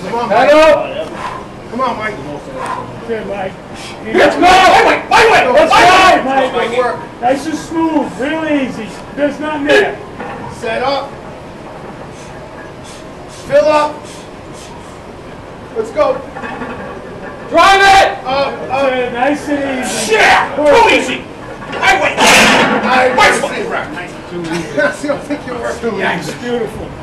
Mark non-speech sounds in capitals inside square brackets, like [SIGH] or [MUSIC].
Come on, Mike. Come on, Mike. Good, Mike. Let's go. Wait, wait, wait, Let's go, Mike. Work. Nice and smooth, real easy. There's nothing there. Set up. Fill up. Let's go. Drive it. Up, up. Good, nice and easy. Yeah. Too easy. I wait. I wait! Nice. [LAUGHS] Too easy. I don't think you're working. Beautiful.